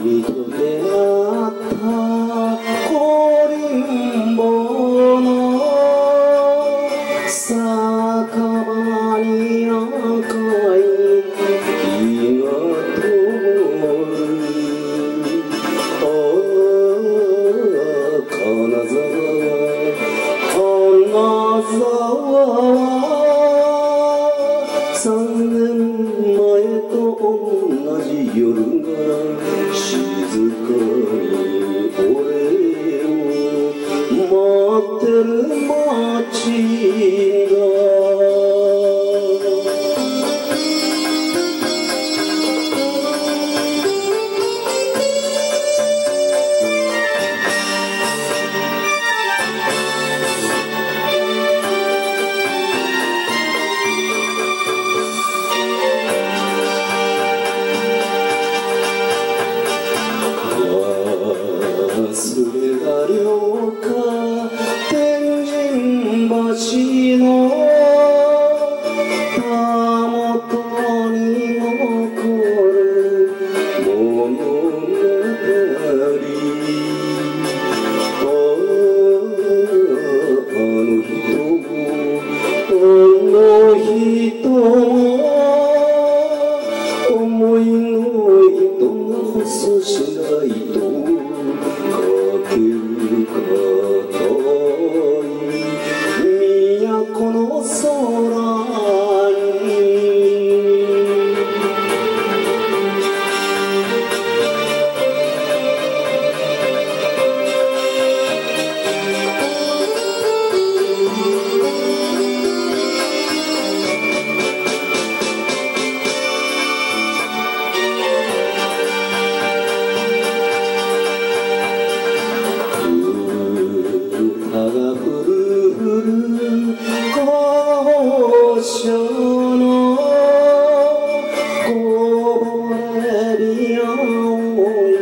we 橋のたもとに残る物語あの人もこの人も思いの糸が細しないと Oh.